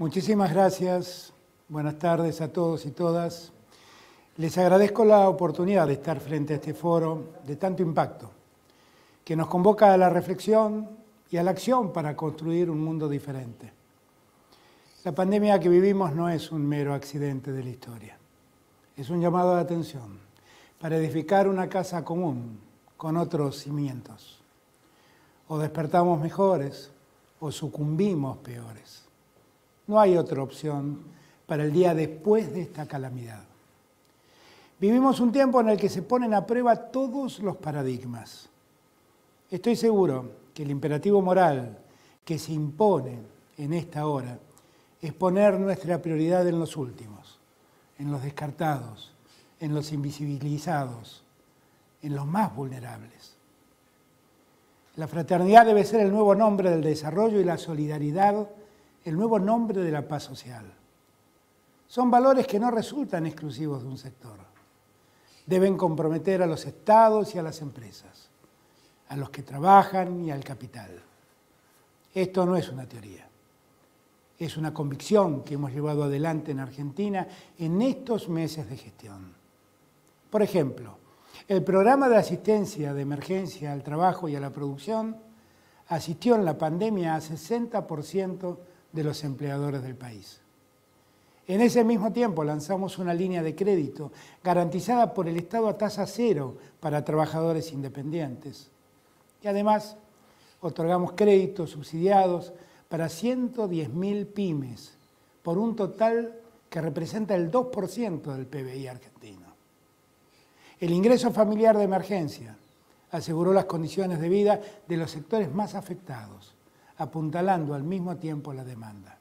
Muchísimas gracias. Buenas tardes a todos y todas. Les agradezco la oportunidad de estar frente a este foro de tanto impacto, que nos convoca a la reflexión y a la acción para construir un mundo diferente. La pandemia que vivimos no es un mero accidente de la historia, es un llamado de atención para edificar una casa común con otros cimientos. O despertamos mejores o sucumbimos peores. No hay otra opción para el día después de esta calamidad. Vivimos un tiempo en el que se ponen a prueba todos los paradigmas. Estoy seguro que el imperativo moral que se impone en esta hora es poner nuestra prioridad en los últimos, en los descartados, en los invisibilizados, en los más vulnerables. La fraternidad debe ser el nuevo nombre del desarrollo y la solidaridad el nuevo nombre de la paz social. Son valores que no resultan exclusivos de un sector deben comprometer a los estados y a las empresas, a los que trabajan y al capital. Esto no es una teoría, es una convicción que hemos llevado adelante en Argentina en estos meses de gestión. Por ejemplo, el programa de asistencia de emergencia al trabajo y a la producción asistió en la pandemia a 60% de los empleadores del país. En ese mismo tiempo lanzamos una línea de crédito garantizada por el Estado a tasa cero para trabajadores independientes. Y además otorgamos créditos subsidiados para 110.000 pymes, por un total que representa el 2% del PBI argentino. El ingreso familiar de emergencia aseguró las condiciones de vida de los sectores más afectados, apuntalando al mismo tiempo la demanda.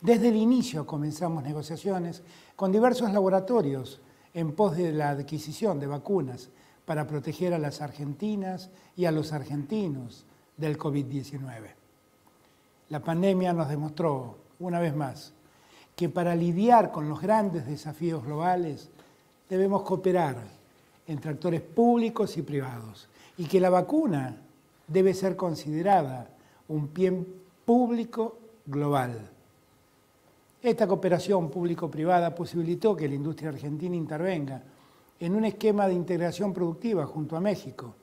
Desde el inicio comenzamos negociaciones con diversos laboratorios en pos de la adquisición de vacunas para proteger a las argentinas y a los argentinos del COVID-19. La pandemia nos demostró, una vez más, que para lidiar con los grandes desafíos globales debemos cooperar entre actores públicos y privados y que la vacuna debe ser considerada un bien público global. Esta cooperación público-privada posibilitó que la industria argentina intervenga en un esquema de integración productiva junto a México,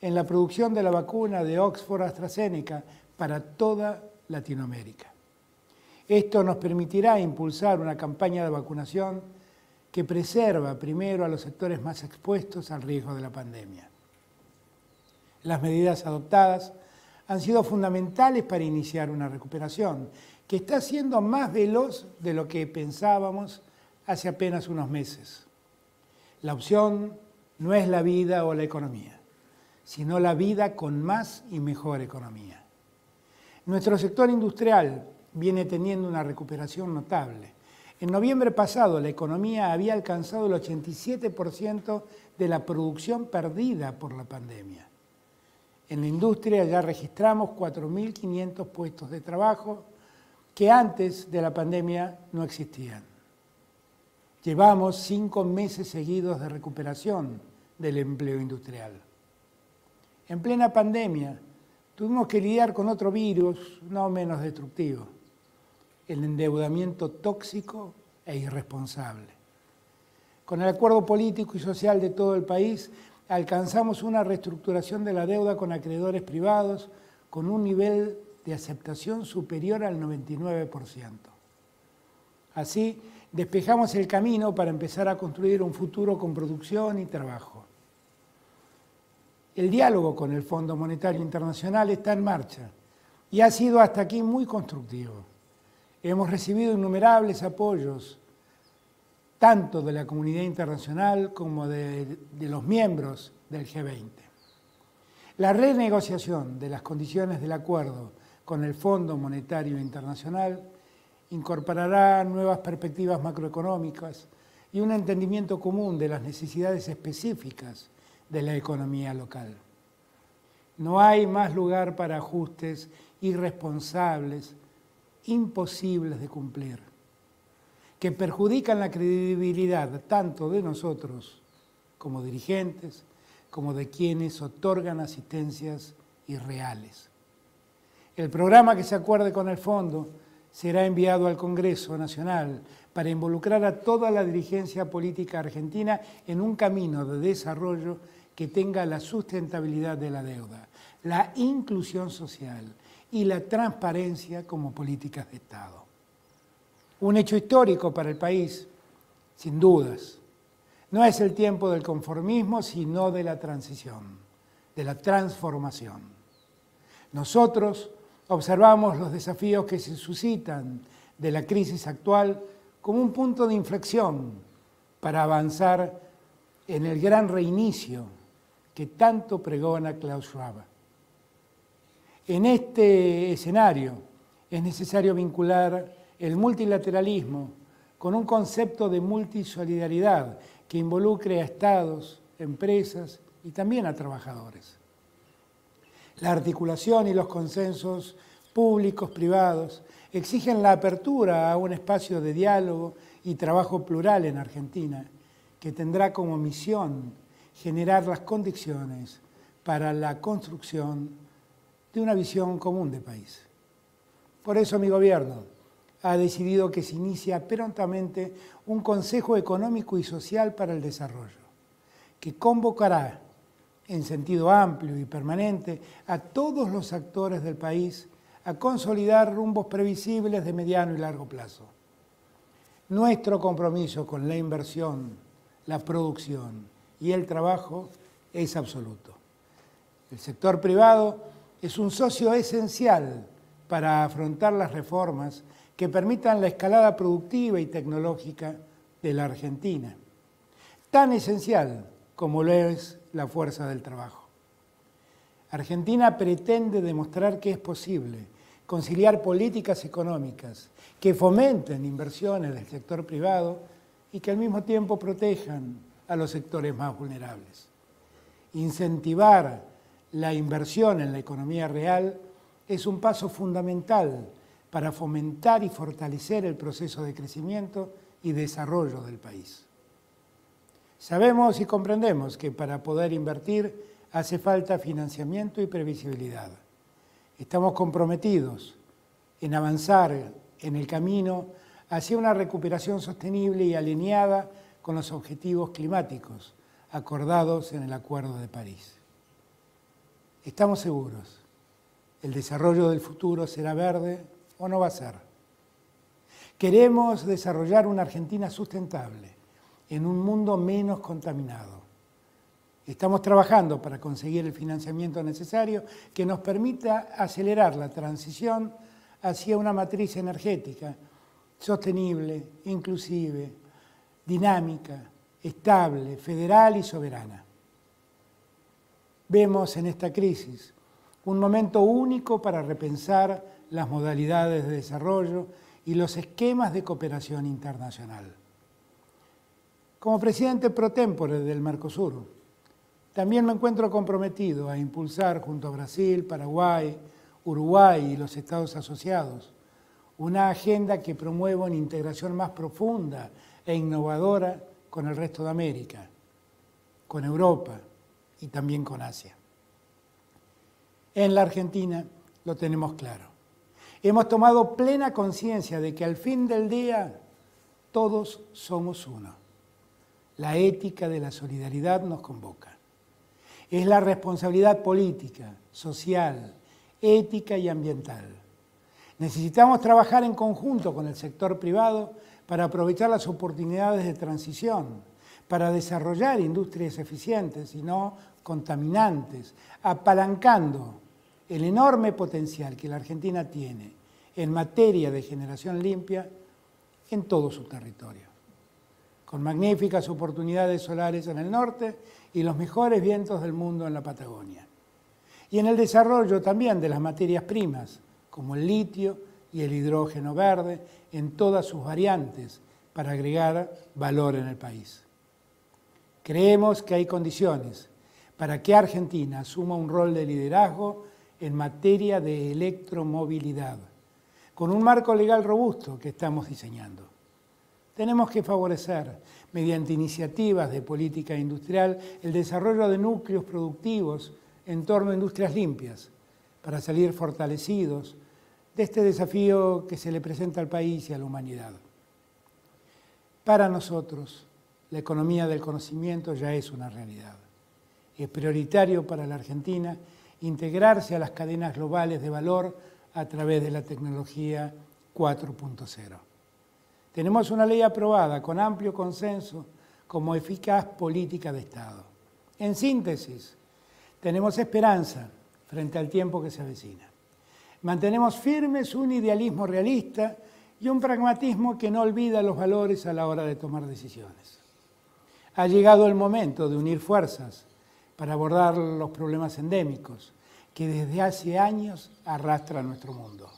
en la producción de la vacuna de Oxford AstraZeneca para toda Latinoamérica. Esto nos permitirá impulsar una campaña de vacunación que preserva primero a los sectores más expuestos al riesgo de la pandemia. Las medidas adoptadas han sido fundamentales para iniciar una recuperación que está siendo más veloz de lo que pensábamos hace apenas unos meses. La opción no es la vida o la economía, sino la vida con más y mejor economía. Nuestro sector industrial viene teniendo una recuperación notable. En noviembre pasado la economía había alcanzado el 87% de la producción perdida por la pandemia. En la industria ya registramos 4.500 puestos de trabajo, que antes de la pandemia no existían. Llevamos cinco meses seguidos de recuperación del empleo industrial. En plena pandemia tuvimos que lidiar con otro virus no menos destructivo, el endeudamiento tóxico e irresponsable. Con el acuerdo político y social de todo el país alcanzamos una reestructuración de la deuda con acreedores privados con un nivel de aceptación superior al 99%. Así, despejamos el camino para empezar a construir un futuro con producción y trabajo. El diálogo con el Fondo Monetario Internacional está en marcha y ha sido hasta aquí muy constructivo. Hemos recibido innumerables apoyos, tanto de la comunidad internacional como de, los miembros del G20. La renegociación de las condiciones del acuerdo con el Fondo Monetario Internacional, incorporará nuevas perspectivas macroeconómicas y un entendimiento común de las necesidades específicas de la economía local. No hay más lugar para ajustes irresponsables, imposibles de cumplir, que perjudican la credibilidad tanto de nosotros como dirigentes, como de quienes otorgan asistencias irreales. El programa que se acuerde con el fondo será enviado al Congreso Nacional para involucrar a toda la dirigencia política argentina en un camino de desarrollo que tenga la sustentabilidad de la deuda, la inclusión social y la transparencia como políticas de Estado. Un hecho histórico para el país, sin dudas. No es el tiempo del conformismo, sino de la transición, de la transformación. Nosotros observamos los desafíos que se suscitan de la crisis actual como un punto de inflexión para avanzar en el gran reinicio que tanto pregona Klaus Schwab. En este escenario es necesario vincular el multilateralismo con un concepto de multisolidaridad que involucre a estados, empresas y también a trabajadores. La articulación y los consensos públicos, privados, exigen la apertura a un espacio de diálogo y trabajo plural en Argentina, que tendrá como misión generar las condiciones para la construcción de una visión común de país. Por eso mi gobierno ha decidido que se inicia prontamente un Consejo Económico y Social para el Desarrollo, que convocará en sentido amplio y permanente a todos los actores del país a consolidar rumbos previsibles de mediano y largo plazo. Nuestro compromiso con la inversión, la producción y el trabajo es absoluto. El sector privado es un socio esencial para afrontar las reformas que permitan la escalada productiva y tecnológica de la Argentina, tan esencial como lo es la fuerza del trabajo. Argentina pretende demostrar que es posible conciliar políticas económicas que fomenten inversiones del sector privado y que al mismo tiempo protejan a los sectores más vulnerables. Incentivar la inversión en la economía real es un paso fundamental para fomentar y fortalecer el proceso de crecimiento y desarrollo del país. Sabemos y comprendemos que para poder invertir hace falta financiamiento y previsibilidad. Estamos comprometidos en avanzar en el camino hacia una recuperación sostenible y alineada con los objetivos climáticos acordados en el Acuerdo de París. Estamos seguros, el desarrollo del futuro será verde o no va a ser. Queremos desarrollar una Argentina sustentable en un mundo menos contaminado. Estamos trabajando para conseguir el financiamiento necesario que nos permita acelerar la transición hacia una matriz energética sostenible, inclusive, dinámica, estable, federal y soberana. Vemos en esta crisis un momento único para repensar las modalidades de desarrollo y los esquemas de cooperación internacional. Como presidente pro tempore del Mercosur, también me encuentro comprometido a impulsar junto a Brasil, Paraguay, Uruguay y los Estados asociados una agenda que promueva una integración más profunda e innovadora con el resto de América, con Europa y también con Asia. En la Argentina lo tenemos claro. Hemos tomado plena conciencia de que al fin del día todos somos uno. La ética de la solidaridad nos convoca es la responsabilidad política, social, ética y ambiental. Necesitamos trabajar en conjunto con el sector privado para aprovechar las oportunidades de transición, para desarrollar industrias eficientes y no contaminantes, apalancando el enorme potencial que la Argentina tiene en materia de generación limpia en todo su territorio, con magníficas oportunidades solares en el norte y los mejores vientos del mundo en la Patagonia. Y en el desarrollo también de las materias primas, como el litio y el hidrógeno verde, en todas sus variantes, para agregar valor en el país. Creemos que hay condiciones para que Argentina asuma un rol de liderazgo en materia de electromovilidad, con un marco legal robusto que estamos diseñando. Tenemos que favorecer mediante iniciativas de política industrial, el desarrollo de núcleos productivos en torno a industrias limpias, para salir fortalecidos de este desafío que se le presenta al país y a la humanidad. Para nosotros, la economía del conocimiento ya es una realidad. Es prioritario para la Argentina integrarse a las cadenas globales de valor a través de la tecnología 4.0. Tenemos una ley aprobada con amplio consenso como eficaz política de Estado. En síntesis, tenemos esperanza frente al tiempo que se avecina. Mantenemos firmes un idealismo realista y un pragmatismo que no olvida los valores a la hora de tomar decisiones. Ha llegado el momento de unir fuerzas para abordar los problemas endémicos que desde hace años arrastran nuestro mundo.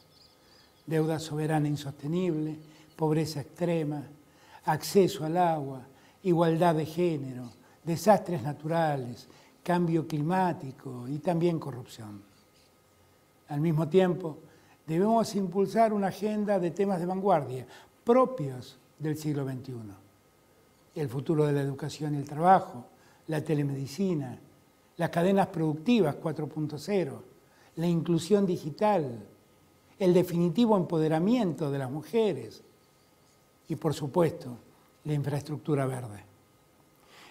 Deuda soberana insostenible, pobreza extrema, acceso al agua, igualdad de género, desastres naturales, cambio climático y también corrupción. Al mismo tiempo, debemos impulsar una agenda de temas de vanguardia propios del siglo XXI. El futuro de la educación y el trabajo, la telemedicina, las cadenas productivas 4.0, la inclusión digital, el definitivo empoderamiento de las mujeres y, por supuesto, la infraestructura verde.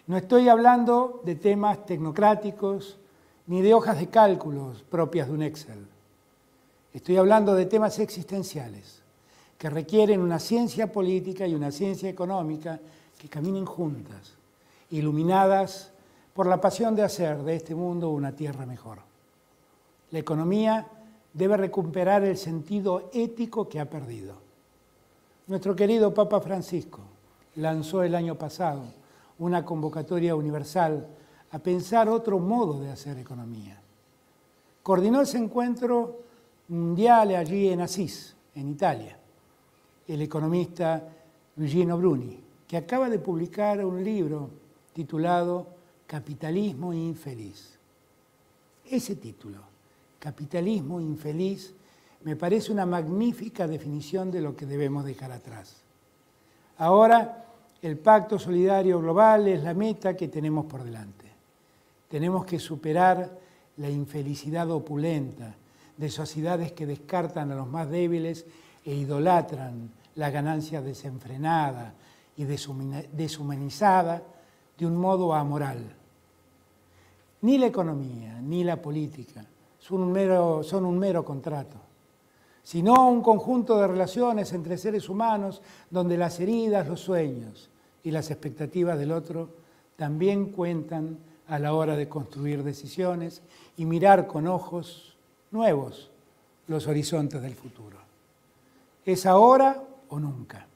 No estoy hablando de temas tecnocráticos ni de hojas de cálculos propias de un Excel. Estoy hablando de temas existenciales que requieren una ciencia política y una ciencia económica que caminen juntas, iluminadas por la pasión de hacer de este mundo una tierra mejor. La economía debe recuperar el sentido ético que ha perdido. Nuestro querido Papa Francisco lanzó el año pasado una convocatoria universal a pensar otro modo de hacer economía. Coordinó ese encuentro mundial allí en Asís, en Italia, el economista Luigino Bruni, que acaba de publicar un libro titulado Capitalismo infeliz. Ese título, Capitalismo infeliz, me parece una magnífica definición de lo que debemos dejar atrás. Ahora, el Pacto Solidario Global es la meta que tenemos por delante. Tenemos que superar la infelicidad opulenta de sociedades que descartan a los más débiles e idolatran la ganancia desenfrenada y deshumanizada de un modo amoral. Ni la economía ni la política son un mero, son un mero contrato, sino un conjunto de relaciones entre seres humanos donde las heridas, los sueños y las expectativas del otro también cuentan a la hora de construir decisiones y mirar con ojos nuevos los horizontes del futuro. ¿Es ahora o nunca?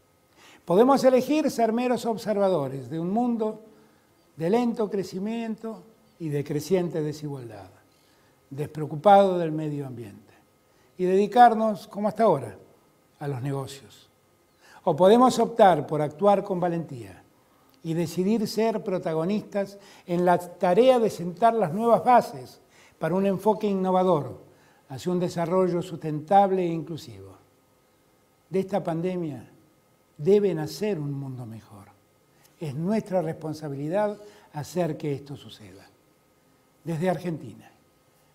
Podemos elegir ser meros observadores de un mundo de lento crecimiento y de creciente desigualdad, despreocupado del medio ambiente, y dedicarnos, como hasta ahora, a los negocios. O podemos optar por actuar con valentía y decidir ser protagonistas en la tarea de sentar las nuevas bases para un enfoque innovador hacia un desarrollo sustentable e inclusivo. De esta pandemia debe nacer un mundo mejor. Es nuestra responsabilidad hacer que esto suceda desde Argentina.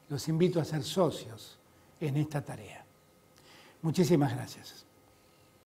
Los invito a ser socios en esta tarea. Muchísimas gracias.